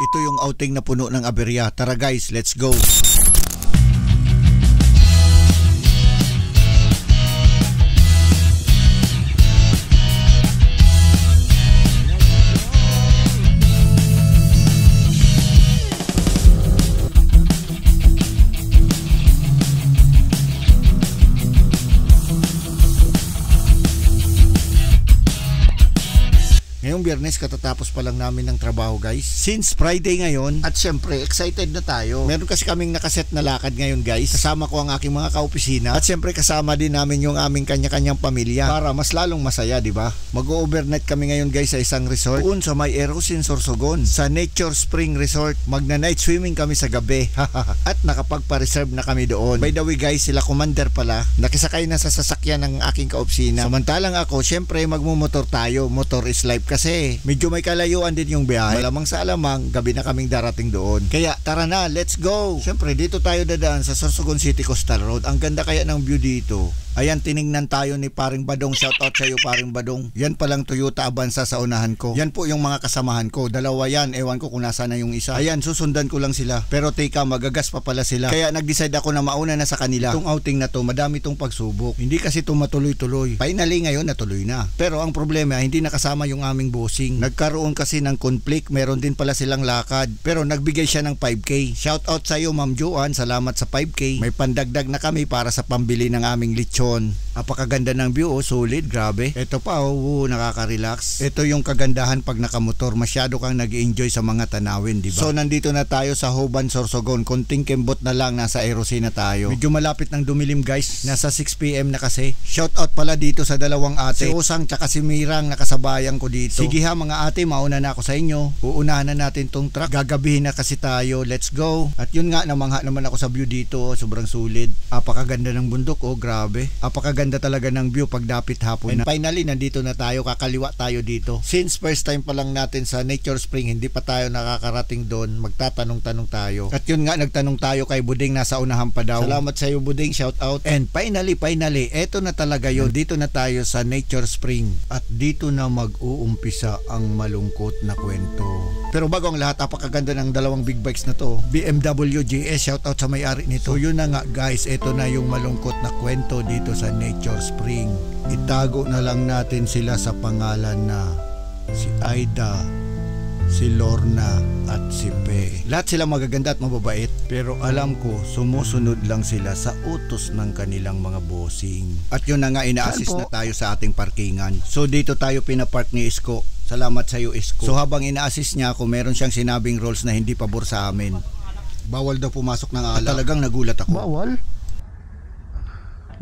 Ito yung outing na puno ng aberya. Tara guys, let's go. Biyernes katatapos pa lang namin ng trabaho guys. Since Friday ngayon at syempre excited na tayo. Meron kasi kaming nakaset na lakad ngayon guys. Kasama ko ang aking mga kaopisina at syempre kasama din namin yung aming kanya-kanyang pamilya para mas lalong masaya, di ba? Mag-overnight kami ngayon guys sa isang resort doon sa may Erosin Sorsogon sa Nature Spring Resort. Magna-night swimming kami sa gabi at nakapagpa-reserve na kami doon. By the way guys, sila commander pala. Nakisakay na sa sasakyan ng aking kaopisina. Samantalang ako, syempre magmumotor tayo. Motor is life kasi medyo may kalayuan din yung biyahe. Malamang sa alamang, gabi na kaming darating doon. Kaya tara na, let's go! Siyempre, dito tayo dadaan sa Sorsogon City Coastal Road. Ang ganda kaya ng view dito. Ayan, tiningnan tayo ni Paring Badong. Shout out sa iyo, Paring Badong. Yan palang Toyota Avanza sa unahan ko. Yan po yung mga kasamahan ko. Dalawa yan. Ewan ko kung nasa na yung isa. Ayan, susundan ko lang sila. Pero teka, magagas pa pala sila. Kaya nag-decide ako na mauna na sa kanila. Itong outing na to, madami tong pagsubok. Hindi kasi ito matuloy-tuloy. Finally ngayon, natuloy na. Pero ang problema, hindi nakasama yung aming bossing. Nagkaroon kasi ng conflict. Meron din pala silang lakad. Pero nagbigay siya ng 5K. Shout out sa iyo, Ma'am Joanne. Salamat sa 5K. May pandagdag na kami para sa pambili ng aming lechon. Apakaganda ng view, oh, solid, grabe. Ito pa, oh, nakaka-relax. Ito yung kagandahan pag nakamotor. Masyado kang nag enjoy sa mga tanawin, di ba? So, nandito na tayo sa Hoban, Sorsogon. Konting kembot na lang, nasa Aerosea na tayo. Medyo malapit ng dumilim, guys. Nasa 6pm na kasi. Shout out pala dito sa dalawang ate. Si Usang tsaka si Mirang, nakasabayan ko dito. Sige ha, mga ate, mauna na ako sa inyo. Uunahan na natin tong truck. Gagabihin na kasi tayo. Let's go. At yun nga, namangha naman ako sa view dito. oh. Sobrang sulit. Apakaganda ng bundok, oh, grabe. Apakaganda talaga ng view pag dapit hapon. And finally, nandito na tayo. Kakaliwa tayo dito. Since first time pa lang natin sa Nature Spring, hindi pa tayo nakakarating doon. Magtatanong-tanong tayo. At yun nga, nagtanong tayo kay Buding. Nasa unahan pa daw. Salamat sa iyo, Buding. Shout out. And finally, finally, eto na talaga yun. Dito na tayo sa Nature Spring. At dito na mag-uumpisa ang malungkot na kwento. Pero bago ang lahat, apakaganda ng dalawang big bikes na to. BMW GS, shout out sa may-ari nito. So yun na nga guys, ito na yung malungkot na kwento dito sa Nature Spring. Itago na lang natin sila sa pangalan na si Aida, si Lorna at si Pe. Lahat sila magaganda at mababait pero alam ko sumusunod lang sila sa utos ng kanilang mga bossing. At yun na nga ina-assist na tayo sa ating parkingan. So dito tayo pinapark ni Isko. Salamat sa iyo Isko. So habang ina-assist niya ako, meron siyang sinabing rules na hindi pabor sa amin. Bawal daw pumasok ng alak. At talagang nagulat ako. Bawal?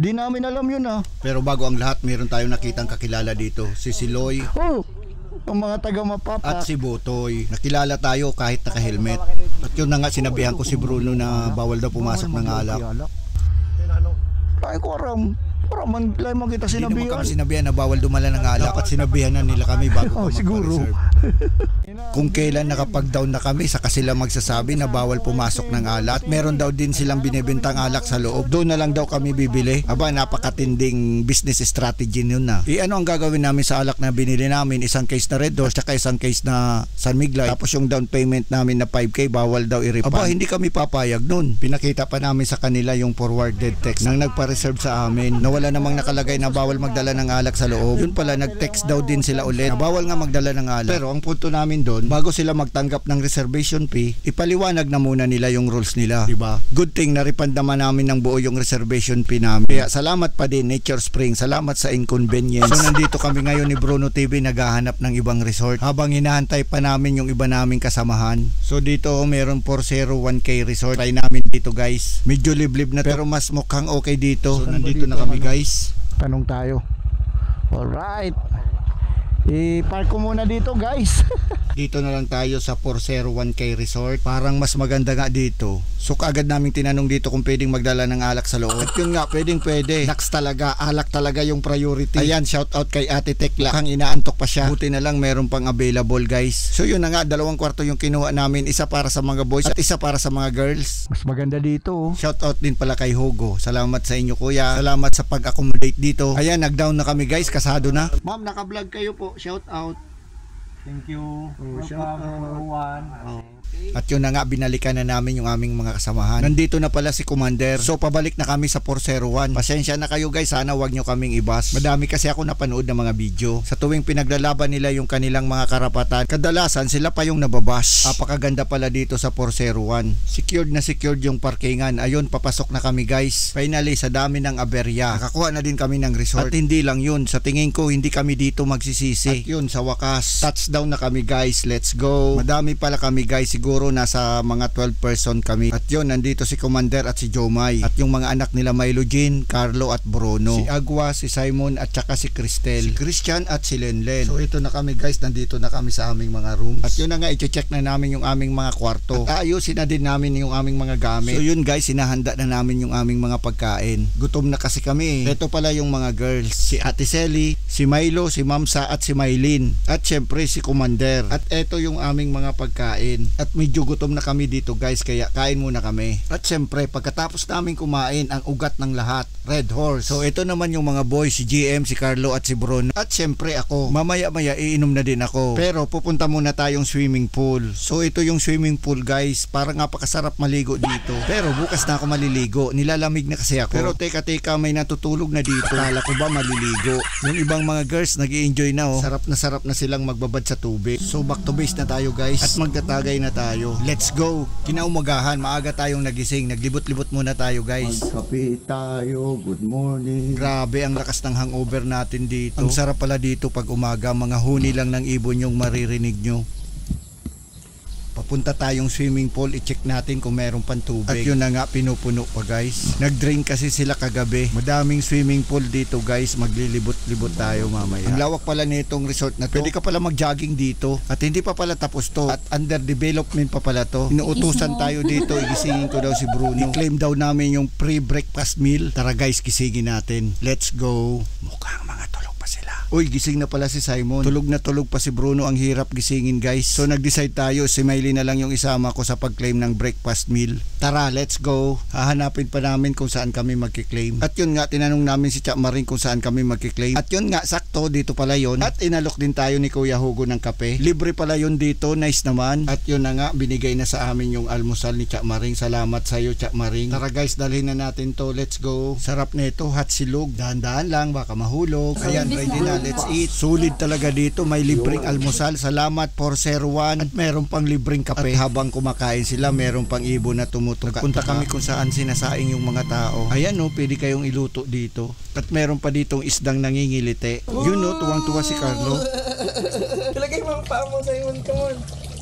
Di namin alam yun ah. Pero bago ang lahat, meron tayong nakitang kakilala dito. Si Siloy Oh, ang mga taga mapapa. at si Botoy. Nakilala tayo kahit naka-helmet. At yun na nga sinabihan ko si Bruno na bawal daw pumasok ng alak. Ay ko aram. Araman, lahi mo kita Hindi naman sinabihan. kami sinabihan na bawal dumala ng alak at sinabihan na nila kami bago Oh, siguro. magpa-reserve. Kung kailan nakapag-down na kami, saka sila magsasabi na bawal pumasok ng alak. Meron daw din silang binibentang alak sa loob. Doon na lang daw kami bibili. Aba, napakatinding business strategy yun na. E ano ang gagawin namin sa alak na binili namin? Isang case na Red Horse, tsaka isang case na San Miguel. Tapos yung down payment namin na 5K, bawal daw i-refund. Aba, hindi kami papayag nun. Pinakita pa namin sa kanila yung forwarded text nang nagpa-reserve sa amin na wala namang nakalagay na bawal magdala ng alak sa loob. Yun pala, nag-text daw din sila ulit na bawal nga magdala ng alak. Pero ang punto namin doon, bago sila magtanggap ng reservation fee, ipaliwanag na muna nila yung rules nila. Diba? Good thing na refund naman namin ng buo yung reservation fee namin. Kaya salamat pa din Nature Spring. Salamat sa inconvenience. So nandito kami ngayon ni Bruno TV naghahanap ng ibang resort habang hinahantay pa namin yung iba naming kasamahan. So dito meron 401k resort. Try namin dito guys. Medyo liblib na to, pero mas mukhang okay dito. So nandito dito na kami ano? guys. Tanong tayo. Alright. I-park ko muna dito guys. Dito na lang tayo sa 401k resort. Parang mas maganda nga dito. So kaagad naming tinanong dito kung pwedeng magdala ng alak sa loob. At yun nga, pwedeng pwede. Naks talaga, alak talaga yung priority. Ayan, shout out kay Ate Tekla. Kang inaantok pa siya. Buti na lang meron pang available guys. So yun na nga, dalawang kwarto yung kinuha namin. Isa para sa mga boys at isa para sa mga girls. Mas maganda dito oh. Shout out din pala kay Hugo. Salamat sa inyo kuya. Salamat sa pag-accommodate dito. Ayan, nag-down na kami guys. Kasado na. Ma'am, naka-vlog kayo po. Shout out. Thank you. Oh, shout out. number one. Oh. At yun na nga, binalikan na namin yung aming mga kasamahan. Nandito na pala si Commander. So pabalik na kami sa 401. Pasensya na kayo guys, sana wag nyo kaming ibas. Madami kasi ako napanood ng mga video. Sa tuwing pinaglalaban nila yung kanilang mga karapatan, kadalasan sila pa yung nababash. Apakaganda pala dito sa 401. Secured na secured yung parkingan. Ayun, papasok na kami guys. Finally, sa dami ng aberya. Nakakuha na din kami ng resort. At hindi lang yun. Sa tingin ko, hindi kami dito magsisisi. At yun, sa wakas, touchdown na kami guys. Let's go. Madami pala kami guys. Siguro nasa mga 12 person kami. At yun, nandito si Commander at si Jomay. At yung mga anak nila Milo Jean, Carlo at Bruno. Si Agua, si Simon at saka si Cristel. Si Christian at si Lenlen. So ito na kami guys. Nandito na kami sa aming mga rooms. At yun na nga, i-check na namin yung aming mga kwarto. At ayusin na din namin yung aming mga gamit. So yun guys, sinahanda na namin yung aming mga pagkain. Gutom na kasi kami. Ito pala yung mga girls. Si Ate Selly, si Milo, si Mamsa at si Maylin. At syempre si Commander. At ito yung aming mga pagkain. At medyo gutom na kami dito guys, kaya kain muna kami. At syempre, pagkatapos namin kumain ang ugat ng lahat, Red Horse. So ito naman yung mga boys, si GM, si Carlo at si Bruno. At syempre ako, mamaya-maya iinom na din ako. Pero pupunta muna tayong swimming pool. So ito yung swimming pool guys, parang napakasarap maligo dito. Pero bukas na ako maliligo, nilalamig na kasi ako. Pero teka teka, may natutulog na dito. Kala ko ba maliligo? Yung ibang mga girls nag enjoy na oh. Sarap na sarap na silang magbabad sa tubig. So back to base na tayo guys. At magtatagay na tayo. Let's go. Kinaumagahan, maaga tayong nagising. Naglibot-libot muna tayo guys. Magkape tayo. Good morning. Grabe ang lakas ng hangover natin dito. Ang sarap pala dito pag umaga, mga huni lang ng ibon yung maririnig nyo. Papunta tayong swimming pool, i-check natin kung meron pang tubig. At yun na nga, pinupuno pa guys. Nag-drain kasi sila kagabi. Madaming swimming pool dito guys, maglilibot-libot tayo mamaya. Ang lawak pala nitong resort na to. Pwede ka pala mag-jogging dito. At hindi pa pala tapos to. At under development pa pala to. Inuutusan tayo dito, igisingin ko daw si Bruno. I-claim daw namin yung pre-breakfast meal. Tara guys, kisingin natin. Let's go. Mukhang mga sila. Uy, gising na pala si Simon. Tulog na tulog pa si Bruno. Ang hirap gisingin guys. So nag-decide tayo, si Miley na lang yung isama ko sa pag-claim ng breakfast meal. Tara, let's go. Hahanapin pa namin kung saan kami magkiklaim. At yun nga, tinanong namin si Chak Maring kung saan kami magkiklaim. At yun nga, sakto, dito pala yun. At inalok din tayo ni Kuya Hugo ng kape. Libre pala yun dito, nice naman. At yun na nga, binigay na sa amin yung almusal ni Chak Maring. Salamat sa iyo, Chak Maring. Tara guys, dalhin na natin to. Let's go. Sarap nito, hot silog. Dahan-dahan lang, baka mahulog. Ayan, ready na. Let's eat. Sulit talaga dito. May libreng almusal. Salamat for Sir Juan. At meron pang libreng kape. At habang kumakain sila, meron pang ibon na tumutuka. Nagpunta kami kung saan sinasaing yung mga tao. Ayan no, pwede kayong iluto dito. At meron pa ditong isdang nangingilite. Yun no, tuwang-tuwa si Carlo. Ilagay mo ang paa mo sa iwan ka mo.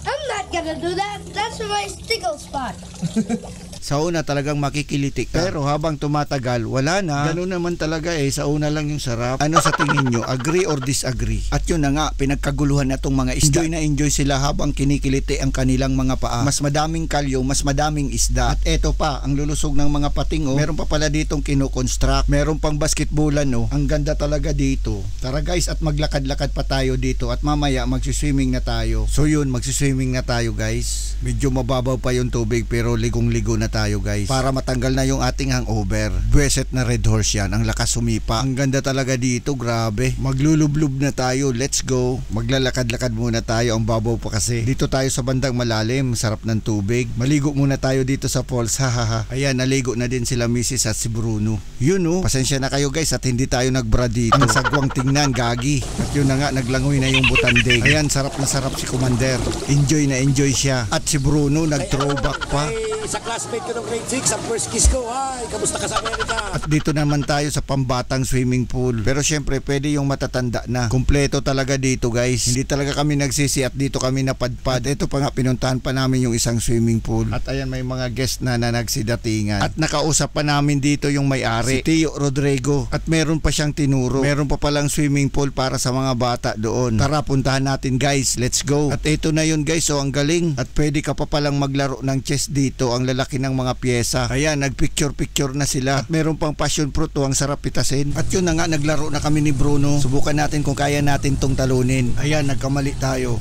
I'm not gonna do that. That's my stickle spot. Sa una talagang makikiliti ka. Pero habang tumatagal, wala na. Ganun naman talaga eh. Sa una lang yung sarap. Ano sa tingin nyo? Agree or disagree? At yun na nga, pinagkaguluhan na tong mga isda. Enjoy na enjoy sila habang kinikiliti ang kanilang mga paa. Mas madaming kalyo, mas madaming isda. At eto pa, ang lulusog ng mga pating oh. Meron pa pala ditong kinoconstruct. Meron pang basketballan oh. Ang ganda talaga dito. Tara guys, at maglakad-lakad pa tayo dito. At mamaya magsiswimming na tayo. So yun, magsiswimming na tayo guys. Medyo mababaw pa yung tubig pero ligong-ligo na tayo guys para matanggal na yung ating hangover. Buweset na red horse yan, ang lakas sumipa. Ang ganda talaga dito, grabe. Maglulublub na tayo, let's go. Maglalakad-lakad muna tayo, ang babaw pa kasi. Dito tayo sa bandang malalim, sarap ng tubig. Maligo muna tayo dito sa falls, hahaha. Ayan, naligo na din sila Mrs. at si Bruno. Yun oh, pasensya na kayo guys at hindi tayo nagbra dito. Ang sagwang tingnan, gagi. At yun na nga, naglangoy na yung butanding. Ayan, sarap na sarap si Commander. Enjoy na enjoy siya. At si Bruno, nag-throwback pa. Ay, sa classmate ko ng grade 6, sa first kiss ko. Ay, kamusta ka sa Amerika? At dito naman tayo sa pambatang swimming pool. Pero syempre, pwede yung matatanda na. Kumpleto talaga dito guys. Hindi talaga kami nagsisi at dito kami napadpad. Ito pa nga, pinuntahan pa namin yung isang swimming pool. At ayan, may mga guest na na nagsidatingan. At nakausap pa namin dito yung may-ari, si Tio Rodrigo. At meron pa siyang tinuro. Meron pa palang swimming pool para sa mga bata doon. Tara, puntahan natin guys. Let's go. At ito na yun guys. So, ang galing. At pwede ka pa palang maglaro ng chess dito. Ang lalaki ng mga pyesa. Ayan, nagpicture-picture na sila. At meron pang passion fruit. oh, ang sarap pitasin. At yun na nga, naglaro na kami ni Bruno. Subukan natin kung kaya natin tong talunin. Ayan, nagkamali tayo.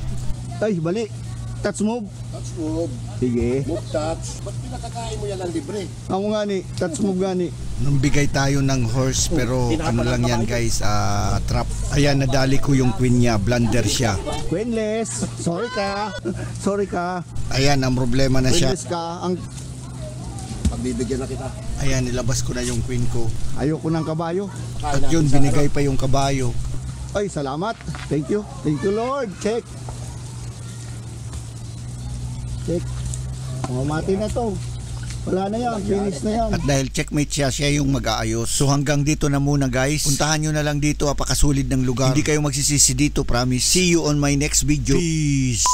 Ay, bali. Touch move. Touch move. Sige. Move touch. Ba't pinakakain mo yan ng libre? Ako nga ni, touch move nga ni. Nung bigay tayo ng horse pero ano lang yan guys, ah, trap. Ayan, nadali ko yung queen niya, blunder siya. Queenless. Sorry ka. Sorry ka. Ayan, ang problema na siya. Queenless ka. Ang Pagbibigyan na kita. Ayan, nilabas ko na yung queen ko. ayoko ng kabayo. Kain At yun, binigay pa yung kabayo. Ay, salamat. Thank you. Thank you, Lord. Check. Check. Mamati na to. Wala na yan. Finish na yan. At dahil checkmate siya, siya yung mag-aayos. So hanggang dito na muna guys. Puntahan nyo na lang dito, apakasulid ng lugar. Hindi kayo magsisisi dito, promise. See you on my next video. Peace!